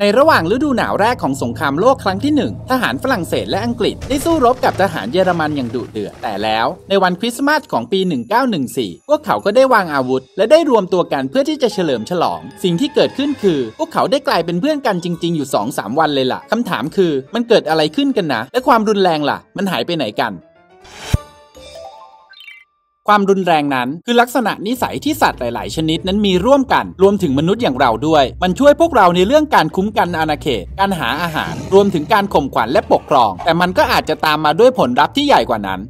ในระหว่างฤดูหนาวแรกของสงครามโลกครั้งที่ 1 ทหารฝรั่งเศสและอังกฤษได้สู้รบกับทหารเยอรมันอย่างดุเดือด แต่แล้วในวันคริสต์มาสของปี 1914 พวกเขาก็ได้วางอาวุธ และได้รวมตัวกันเพื่อที่จะเฉลิมฉลอง สิ่งที่เกิดขึ้นคือ พวกเขาได้กลายเป็นเพื่อนกันจริง ๆ อยู่ 2-3 วันเลยล่ะคำถามคือมันเกิดอะไรขึ้นกันนะ และความรุนแรงล่ะ มันหายไปไหนกัน ความรุนแรงนั้น คือลักษณะนิสัยที่สัตว์หลาย ๆ ชนิดนั้นมีร่วมกัน รวมถึงมนุษย์อย่างเราด้วย มันช่วยพวกเราในเรื่องการคุ้มกันอาณาเขต การหาอาหาร รวมถึงการข่มขวัญและปกครอง แต่มันก็อาจจะตามมาด้วยผลลัพธ์ที่ใหญ่กว่านั้น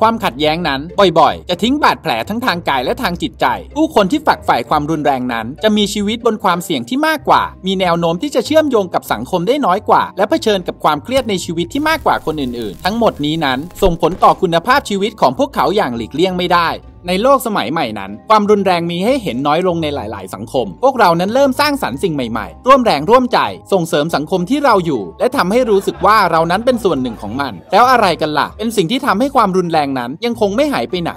ความขัดแย้งนั้น บ่อยๆ จะทิ้งบาดแผลทั้งทางกายและทางจิตใจ ผู้คนที่ฝักใฝ่ความรุนแรงนั้น จะมีชีวิตบนความเสี่ยงที่มากกว่า มีแนวโน้มที่จะเชื่อมโยงกับสังคมได้น้อยกว่า และเผชิญกับความเครียดในชีวิตที่มากกว่าคนอื่นๆ ทั้งหมดนี้นั้น ส่งผลต่อคุณภาพชีวิตของพวกเขาอย่างหลีกเลี่ยงไม่ได้ ในโลกสมัยใหม่นั้น ความรุนแรงมีให้เห็นน้อยลงในหลาย ๆ สังคม พวกเรานั้นเริ่มสร้างสรรค์สิ่งใหม่ ๆ ร่วมแรงร่วมใจ ส่งเสริมสังคมที่เราอยู่ และทำให้รู้สึกว่าเรานั้นเป็นส่วนหนึ่งของมัน แล้วอะไรกันละ่ะ เป็นสิ่งที่ทำให้ความรุนแรงนั้นยังคงไม่หายไปไหน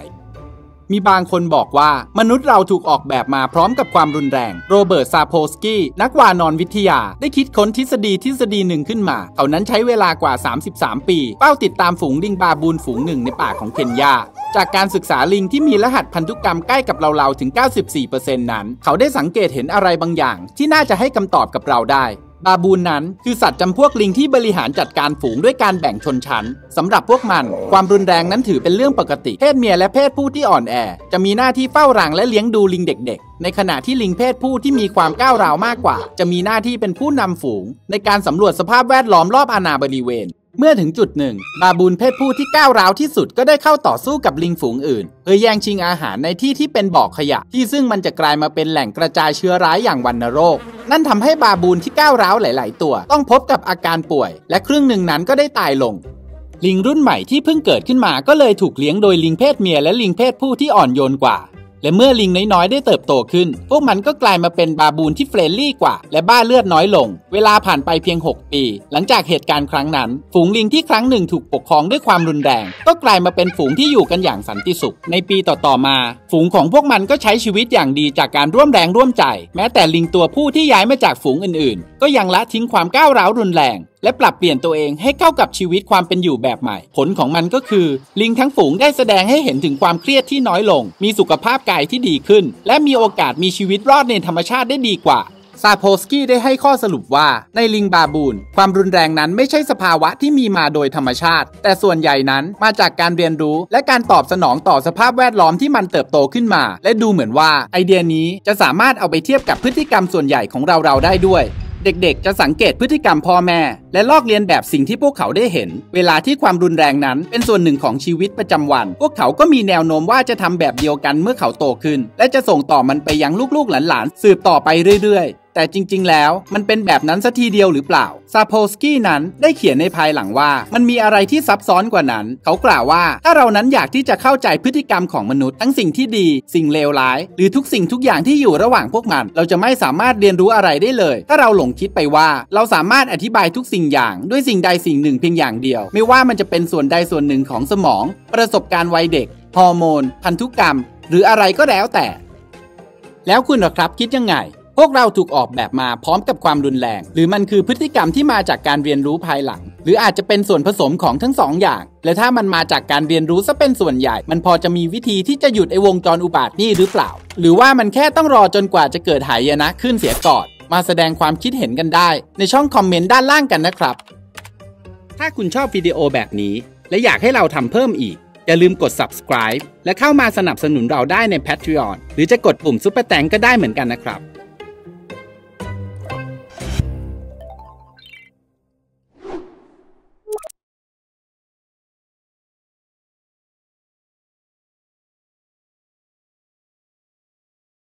มีบางคนบอกว่ามนุษย์เราถูกออกแบบมาพร้อมกับความรุนแรง โรเบิร์ตซาโพสกี้นักวานอนวิทยา ได้คิดค้นทฤษฎีทฤษฎีหนึ่งขึ้นมา เขานั้นใช้เวลากว่า 33 ปี เป้าติดตามฝูงลิงบาบูนฝูงหนึ่งในป่าของเคนยาจากการศึกษาลิงที่มีรหัสพันธุกรรมใกล้กับเราๆถึง 94%นั้น เขาได้สังเกตเห็นอะไรบางอย่าง ที่น่าจะให้คำตอบกับเราได้ บาบูนนั้นคือสัตว์จำพวกลิงที่บริหารจัดการฝูงด้วยการแบ่งชนชั้นสำหรับพวกมัน ความรุนแรงนั้นถือเป็นเรื่องปกติ เพศเมียและเพศผู้ที่อ่อนแอ จะมีหน้าที่เฝ้ารังและเลี้ยงดูลิงเด็ก ๆ ในขณะที่ลิงเพศผู้ที่มีความก้าวร้าวมากกว่า จะมีหน้าที่เป็นผู้นำฝูง ในการสำรวจสภาพแวดล้อมรอบอาณาบริเวณ เมื่อถึงจุดหนึ่ง บาบูนเพศผู้ที่ก้าวร้าวที่สุดก็ได้เข้าต่อสู้กับลิงฝูงอื่น เพื่อแย่งชิงอาหารในที่ที่เป็นบ่อขยะ ที่ซึ่งมันจะกลายมาเป็นแหล่งกระจายเชื้อร้ายอย่างวัณโรค นั่นทำให้บาบูนที่ก้าวร้าวหลาย ๆ ตัว ต้องพบกับอาการป่วย และครึ่งหนึ่งนั้นก็ได้ตายลงลิงรุ่นใหม่ที่เพิ่งเกิดขึ้นมาก็เลยถูกเลี้ยงโดยลิงเพศเมียและลิงเพศผู้ที่อ่อนโยนกว่า และเมื่อลิงน้อยๆได้เติบโตขึ้น พวกมันก็กลายมาเป็นบาบูนที่ friendly กว่า และบ้าเลือดน้อยลง เวลาผ่านไปเพียง 6 ปี หลังจากเหตุการณ์ครั้งนั้น ฝูงลิงที่ครั้งหนึ่งถูกปกครองด้วยความรุนแรง ก็กลายมาเป็นฝูงที่อยู่กันอย่างสันติสุข ในปีต่อๆมา ฝูงของพวกมันก็ใช้ชีวิตอย่างดีจากการร่วมแรงร่วมใจ แม้แต่ลิงตัวผู้ที่ย้ายมาจากฝูงอื่นๆ ก็ยังละทิ้งความก้าวร้าวรุนแรง และปรับเปลี่ยนตัวเองให้เข้ากับชีวิตความเป็นอยู่แบบใหม่ ผลของมันก็คือ ลิงทั้งฝูงได้แสดงให้เห็นถึงความเครียดที่น้อยลง มีสุขภาพกายที่ดีขึ้น และมีโอกาสมีชีวิตรอดในธรรมชาติได้ดีกว่าซาโพสกี้ได้ให้ข้อสรุปว่าในลิงบาบูน ความรุนแรงนั้นไม่ใช่สภาวะที่มีมาโดยธรรมชาติ แต่ส่วนใหญ่นั้นมาจากการเรียนรู้ และการตอบสนองต่อสภาพแวดล้อมที่มันเติบโตขึ้นมา และดูเหมือนว่าไอเดียนี้จะสามารถเอาไปเทียบกับพฤติกรรมส่วนใหญ่ของเราเราได้ด้วย เด็กๆ จะสังเกตพฤติกรรมพ่อแม่ และลอกเลียนแบบสิ่งที่พวกเขาได้เห็น เวลาที่ความรุนแรงนั้นเป็นส่วนหนึ่งของชีวิตประจำวัน พวกเขาก็มีแนวโน้มว่าจะทำแบบเดียวกันเมื่อเขาโตขึ้น และจะส่งต่อมันไปยังลูกๆหลานๆสืบต่อไปเรื่อยๆ แต่จริง ๆ แล้วมันเป็นแบบนั้นสัทีเดียวหรือเปล่า ซาโพสกี้นั้นได้เขียนในภายหลังว่า มันมีอะไรที่ซับซ้อนกว่านั้น เขากล่าวว่า ถ้าเรานั้นอยากที่จะเข้าใจพฤติกรรมของมนุษย์ทั้งสิ่งที่ดี สิ่งเลวร้าย หรือทุกสิ่งทุกอย่างที่อยู่ระหว่างพวกมัน เราจะไม่สามารถเรียนรู้อะไรได้เลย ถ้าเราหลงคิดไปว่า เราสามารถอธิบายทุกสิ่งอย่างด้วยสิ่งใดสิ่งหนึ่งเพียงอย่างเดียว ไม่ว่ามันจะเป็นส่วนใดส่วนหนึ่งของสมอง ประสบการณ์วัยเด็กฮอร์โมน พันธุกรรม หรืออะไรก็แล้วแต่ แล้วคุณล่ะครับคิดยังไง พวกเราถูกออกแบบมาพร้อมกับความรุนแรง หรือมันคือพฤติกรรมที่มาจากการเรียนรู้ภายหลัง หรืออาจจะเป็นส่วนผสมของทั้งสองอย่าง และถ้ามันมาจากการเรียนรู้ซะเป็นส่วนใหญ่ มันพอจะมีวิธีที่จะหยุดไอวงจรอุบาทนี่หรือเปล่า หรือว่ามันแค่ต้องรอจนกว่าจะเกิดหายนะขึ้นเสียก่อน มาแสดงความคิดเห็นกันได้ ในช่องคอมเมนต์ด้านล่างกันนะครับ ถ้าคุณชอบวิดีโอแบบนี้ และอยากให้เราทำเพิ่มอีกอย่าลืมกด subscribe และเข้ามาสนับสนุนเราได้ใน Patreon หรือจะกดปุ่ม Super แตงก็ได้เหมือนกันนะครับ